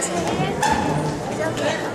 It's okay.